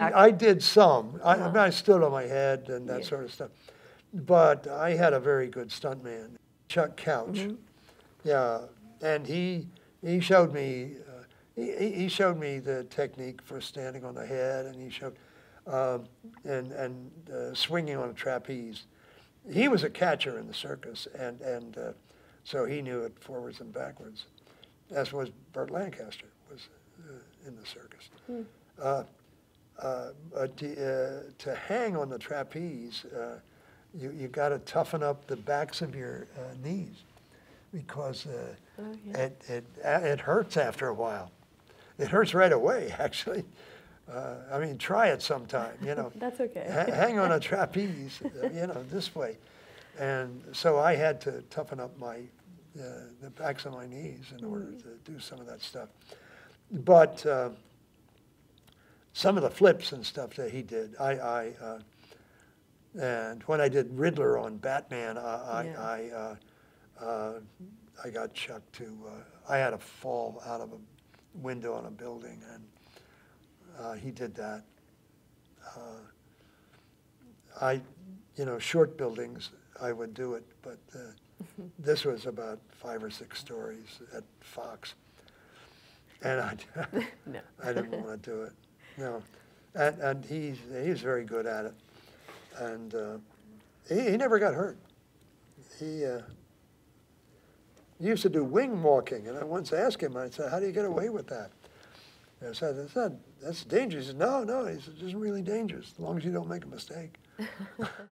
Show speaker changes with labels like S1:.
S1: I did some. I, I mean,
S2: Uh-huh.
S1: I stood on my head and that
S2: Yeah.
S1: sort of stuff. But I had a very good stuntman, Chuck Couch.
S2: Mm-hmm.
S1: Yeah, and he he showed me uh, he, he- showed me the technique for standing on the head, and he showed um, and and uh, swinging on a trapeze. He was a catcher in the circus, and and uh, so he knew it forwards and backwards, as was Burt Lancaster was uh, in the circus. Uh, uh, but uh, to hang on the trapeze, uh, you you got to toughen up the backs of your uh, knees because uh,
S2: Oh, yeah.
S1: it, it it hurts after a while. It hurts right away, actually. Uh, I mean, try it sometime. You know,
S2: That's okay.
S1: Ha- hang on a trapeze, uh, you know, this way. And so I had to toughen up my uh, the backs of my knees in order to do some of that stuff. But uh, some of the flips and stuff that he did, I, I uh, and when I did Riddler on Batman, I, I,
S2: Yeah.
S1: I, uh, uh, I got Chuck to, uh, I had to fall out of a window on a building, and uh, he did that. Uh, I, you know, short buildings, I would do it, but uh, this was about five or six stories at Fox. And I,
S2: No.
S1: I didn't want to do it, no. And, and he's, he's very good at it. And uh, he, he never got hurt. He, uh, used to do wing walking, and I once asked him, I said, how do you get away with that? And I said, that's not, that's dangerous. He said, no, no, he said, it isn't really dangerous, as long as you don't make a mistake.